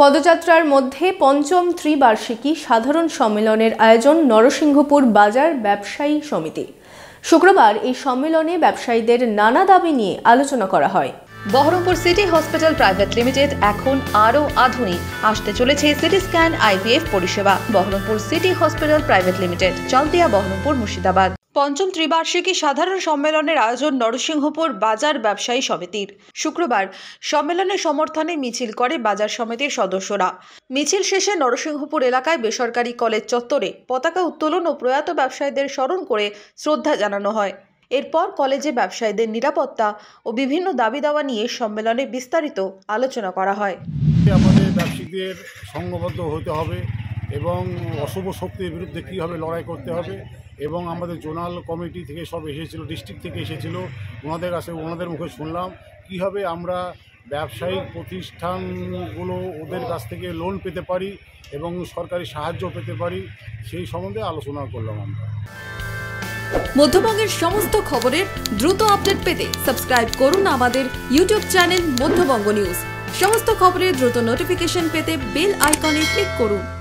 পদযাত্রার মধ্যে পঞ্চম ত্রিবার্ষিকী সাধারণ সম্মেলনের আয়োজন নরসিংহপুর বাজার ব্যবসায়ী সমিতি। শুক্রবার এই সম্মেলনে ব্যবসায়ীদের নানা দাবি নিয়ে আলোচনা করা হয়। Baharampur city hospital private limited এখন আরও আধুনিক। আসতে চলেছে সিটি স্ক্যান আইভিএফ পরিষেবা। Baharampur city hospital private limited Chaltia Baharampur Murshidabad. পঞ্চম ত্রিবার্ষিকী সাধারণ সম্মেলনের আয়োজন নরসিংহপুর বাজার ব্যবসায়ী সমিতির। শুক্রবার সম্মেলনের সমর্থনে মিছিল করে বাজার সমিতির সদস্যরা। মিছিল শেষে নরসিংহপুর এলাকায় বেসরকারি কলেজ চত্বরে পতাকা উত্তোলন ও প্রয়াত ব্যবসায়ীদের স্মরণ করে শ্রদ্ধা জানানো হয়। এরপর কলেজে ব্যবসায়ীদের নিরাপত্তা ও বিভিন্ন দাবি দাওয়া নিয়ে সম্মেলনে বিস্তারিত আলোচনা করা হয়। আমাদের ব্যবসায়ীদের সংঘবদ্ধ হতে হবে। এবং অশুভ শক্তির বিরুদ্ধে কীভাবে লড়াই করতে হবে এবং আমাদের জোনাল কমিটি থেকে সব এসেছিল, ডিস্ট্রিক্ট থেকে এসেছিল, ওনাদের কাছে, ওনাদের মুখে শুনলাম কীভাবে আমরা ব্যবসায়িক প্রতিষ্ঠানগুলো ওদের কাছ থেকে লোন পেতে পারি এবং সরকারি সাহায্য পেতে পারি, সেই সম্বন্ধে আলোচনা করলাম আমরা। মধ্যবঙ্গের সমস্ত খবরের দ্রুত আপডেট পেতে সাবস্ক্রাইব করুন আমাদের ইউটিউব চ্যানেল মধ্যবঙ্গ নিউজ। সমস্ত খবরের দ্রুত নোটিফিকেশন পেতে বেল আইকনে ক্লিক করুন।